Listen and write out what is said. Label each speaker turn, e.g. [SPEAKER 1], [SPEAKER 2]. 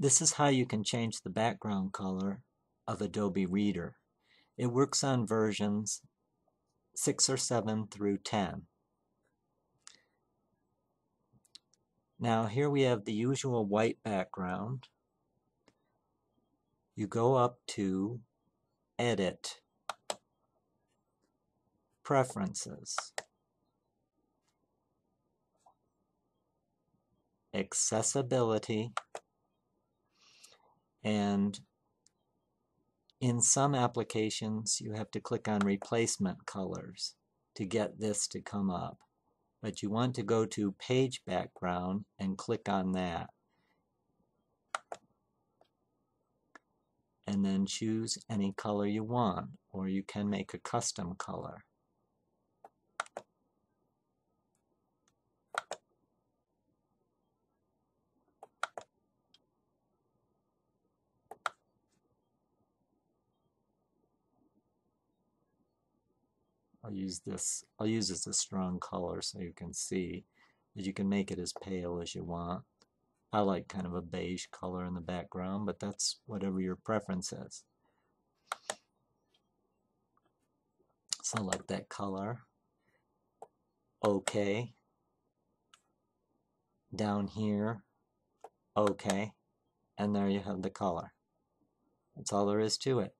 [SPEAKER 1] This is how you can change the background color of Adobe Reader. It works on versions 6 or 7 through 10. Now here we have the usual white background. You go up to Edit, Preferences, Accessibility, and in some applications you have to click on replacement colors to get this to come up but you want to go to page background and click on that. And then choose any color you want, or you can make a custom color. I'll use this, I'll use this a strong color so you can see that you can make it as pale as you want. I like kind of a beige color in the background, but that's whatever your preference is. Select that color. OK. Down here, OK. And there you have the color. That's all there is to it.